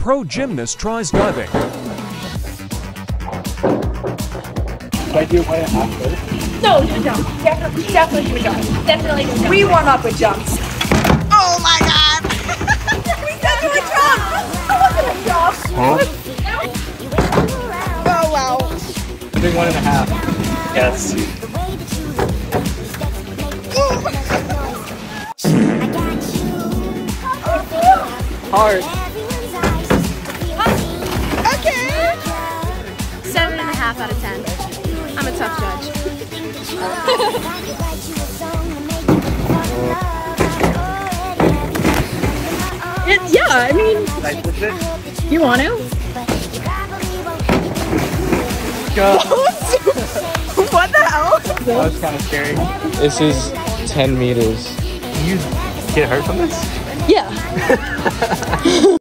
pro gymnast tries diving. Should I do one and a half first? No, do jump. Definitely, definitely do jump. Definitely do jump. We warm up with jumps. Oh my god! we said do a jump. I wasn't a jump. Oh wow. I'm doing one and a half. Yes. Hard. Half out of ten. I'm a tough judge. It, yeah, I mean, Can I push it? you want to? Go. What the hell? That was kind of scary. This is 10 meters. Can you get hurt from this? Yeah.